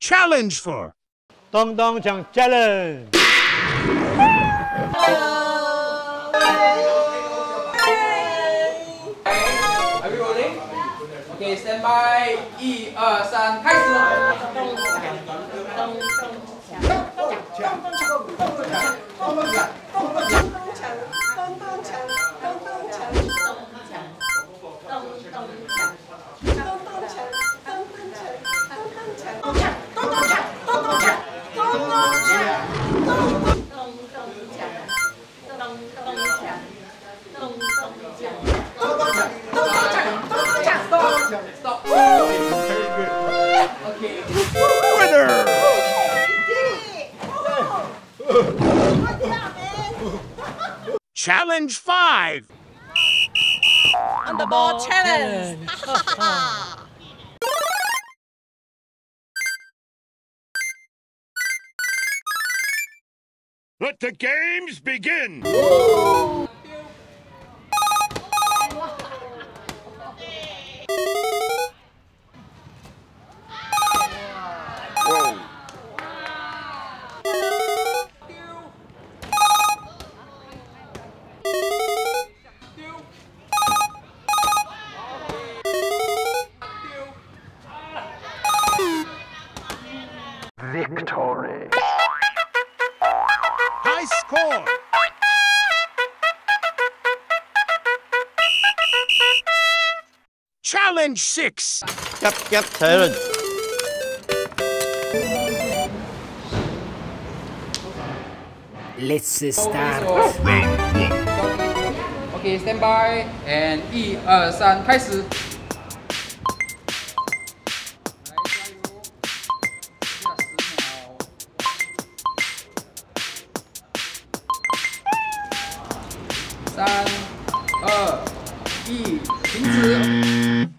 Challenge for 当当抢 challenge。 Are we rolling? Okay, stand by. 一二三，开始。Stop. Winner. Challenge 5 On the ball oh, challenge. Let the games begin. Whoa. Victory. High score. Challenge 6 얍, 얍, challenge. Let's start. Okay, stand by. And 一二三，开始。三、二、一，停止。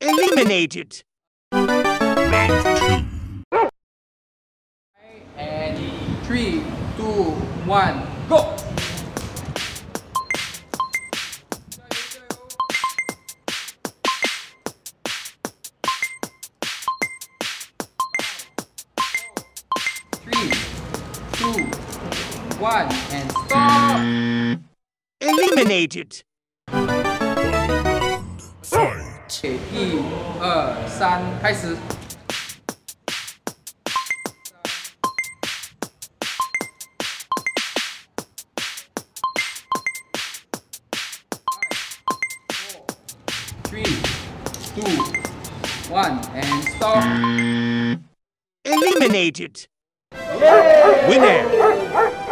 eliminated. And three, two, one, go. Three, two, one, and stop. Eliminated. Okay, 一二三，开始。 Three, two, one, and stop. Eliminated. Winner.